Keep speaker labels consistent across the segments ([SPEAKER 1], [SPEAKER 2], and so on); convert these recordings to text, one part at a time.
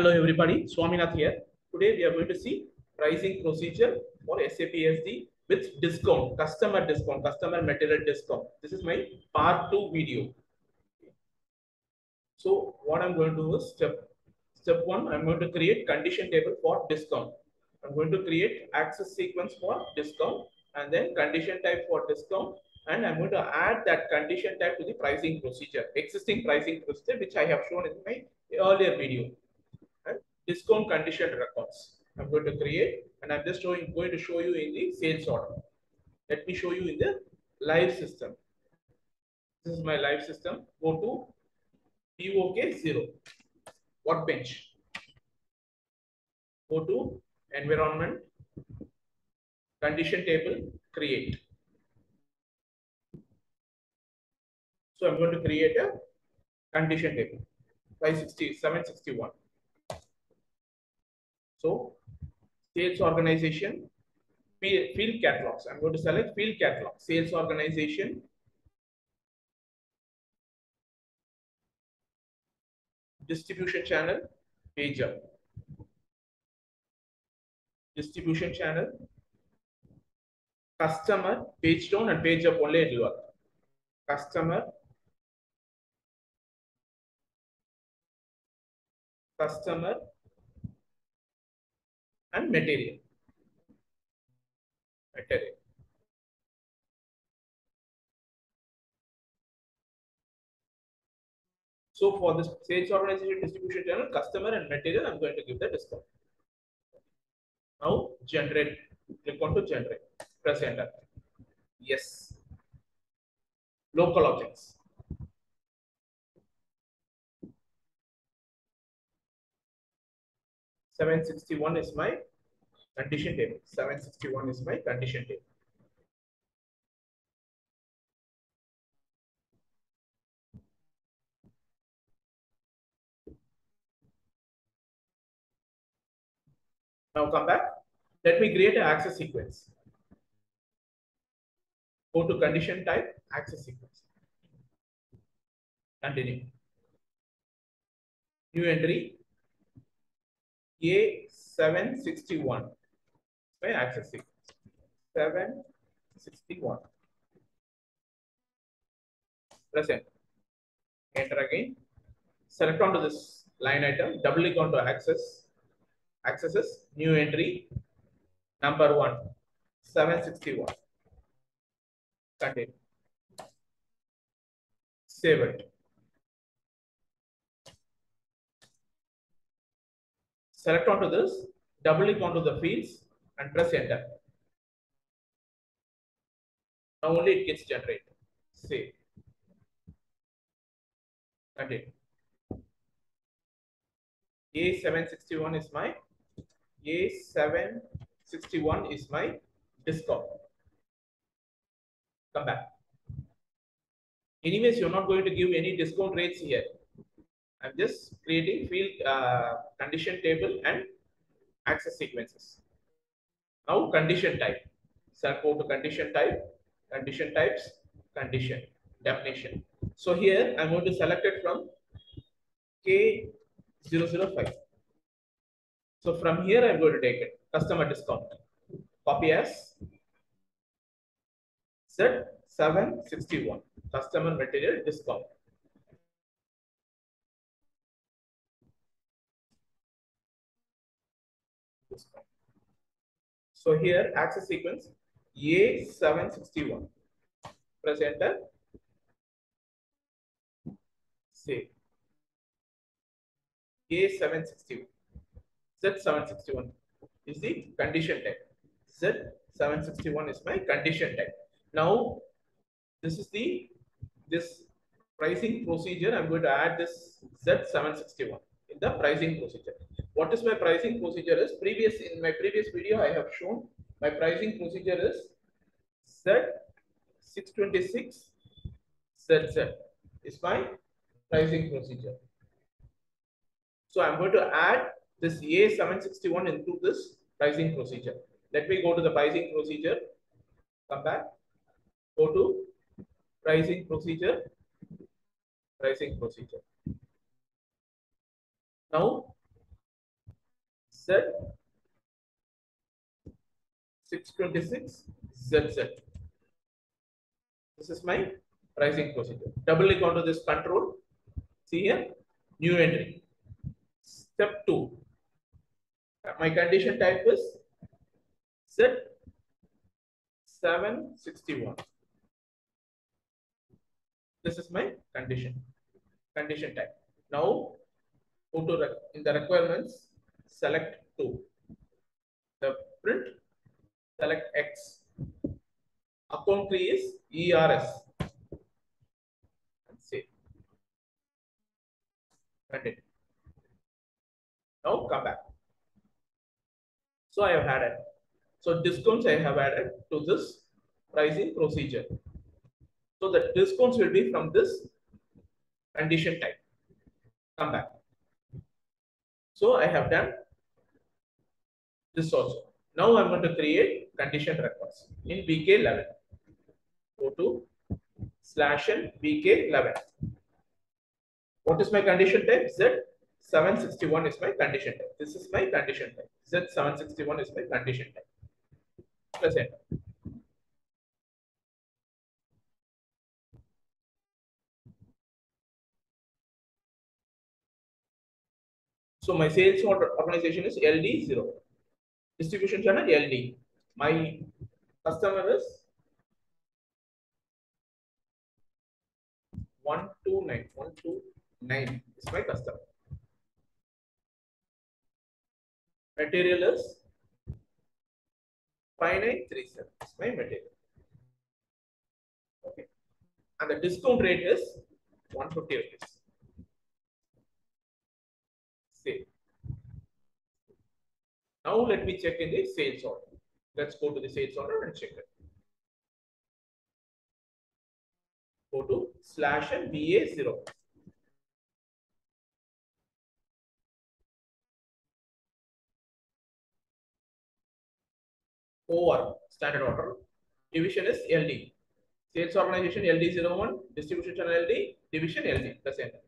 [SPEAKER 1] Hello everybody, Swaminath here. Today we are going to see pricing procedure for SAP SD with discount, customer discount, customer material discount. This is my part two video. So what I'm going to do is step, step one, I'm going to create condition table for discount. I'm going to create access sequence for discount and then condition type for discount and I'm going to add that condition type to the pricing procedure, existing pricing procedure, which I have shown in my earlier video. Discount condition records. I'm going to create and I'm just showing, going to show you in the sales order. Let me show you in the live system. This is my live system. Go to POK 0. Workbench. Go to environment, condition table, create. So I'm going to create a condition table, 560, 761. So sales organization, field catalogs. I'm going to select field catalog, sales organization, distribution channel, page up. Distribution channel, customer, page down and page up only it will work. Customer, customer and material. Material. So for this sales organization distribution channel, customer and material, I'm going to give the discount. Now generate, click on to generate, press enter. Yes. Local objects. Seven sixty one is my condition table. Seven sixty one is my condition table. Now come back. Let me create an access sequence. Go to condition type, access sequence. Continue. New entry. A761. My access sequence. 761. Press enter. Enter again. Select onto this line item, double click onto access accesses new entry number one 761 continue save it select onto this double click onto the fields and press enter now only it gets generated save continue a761 is my A761 is my discount. Come back. Anyways, you're not going to give any discount rates here. I'm just creating field uh, condition table and access sequences. Now condition type. So go to condition type, condition types, condition, definition. So here I'm going to select it from K 005. So from here, I'm going to take it, customer discount. Copy as set 761, customer material discount. So here, access sequence A761. Press enter. Save. A761. Z761 is the condition type. Z761 is my condition type. Now, this is the this pricing procedure. I'm going to add this Z761 in the pricing procedure. What is my pricing procedure is previous in my previous video I have shown my pricing procedure is Z626 ZZ is my pricing procedure. So I'm going to add this A761 into this pricing procedure. Let me go to the pricing procedure. Come back. Go to pricing procedure. Pricing procedure. Now Z 626 ZZ. This is my pricing procedure. Double click onto this control. See here, new entry. Step two. My condition type is Z 761. This is my condition. Condition type. Now, go to in the requirements, select two. The print, select X. Account key is ERS. And save. Continue. Now come back. So I have added. So discounts I have added to this pricing procedure. So the discounts will be from this condition type. Come back. So I have done this also. Now I'm going to create condition records in VK11. Go to slash and VK11. What is my condition type? Z761 is my condition type. This is my condition type. Z761 is my condition type. Press enter. So my sales organization is LD0. Distribution channel LD. My customer is 129. 129 is my customer. Material is 5937 is my material. Okay. And the discount rate is 150 rupees. Save. Now let me check in the sales order. Let's go to the sales order and check it. Go to slash and VA0. Over standard order. Division is LD. Sales organization LD01, distribution channel LD, division LD. Press enter.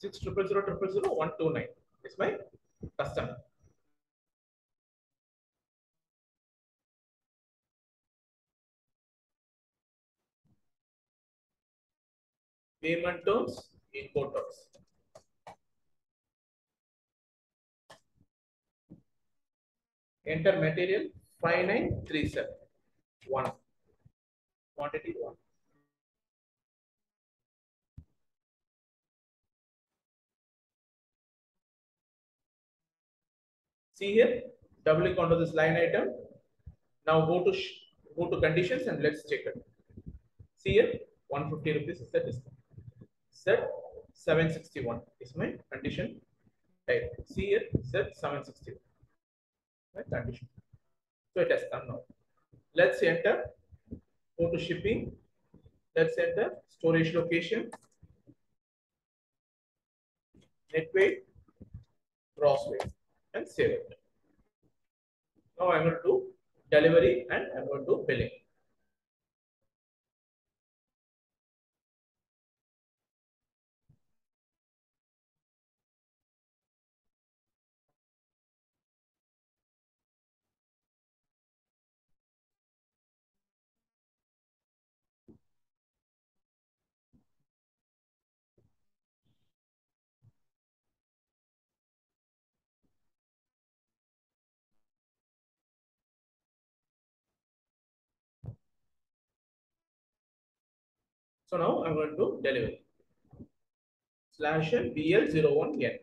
[SPEAKER 1] Six triple zero triple zero one two nine is my customer. Payment terms, input terms. Enter material five nine three seven one. Quantity one. See here, double click onto this line item. Now go to go to conditions and let's check it. See here, 150 rupees is the discount. Set 761 is my condition type. See here, Z761. My condition. So it has come now. Let's enter. Go to shipping. Let's enter storage location. Net weight, gross weight, and save it. Now I'm going to do delivery and I'm going to do billing. So now I'm going to deliver. Slash and VL01N.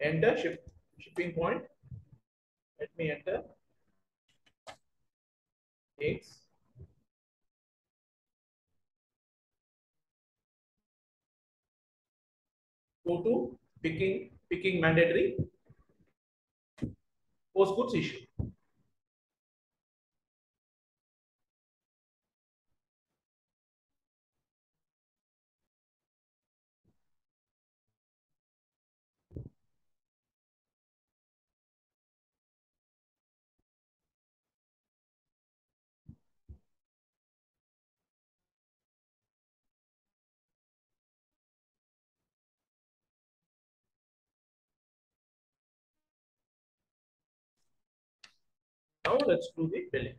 [SPEAKER 1] Enter ship, shipping point. Let me enter. X. Go to picking, picking mandatory. Post goods issue. Now let's do the billing.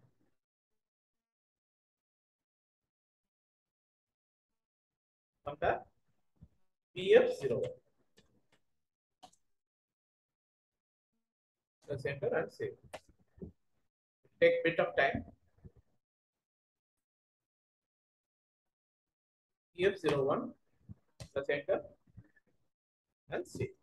[SPEAKER 1] Compare VF01. Let's enter and save. Take bit of time. VF01. Let's enter and save.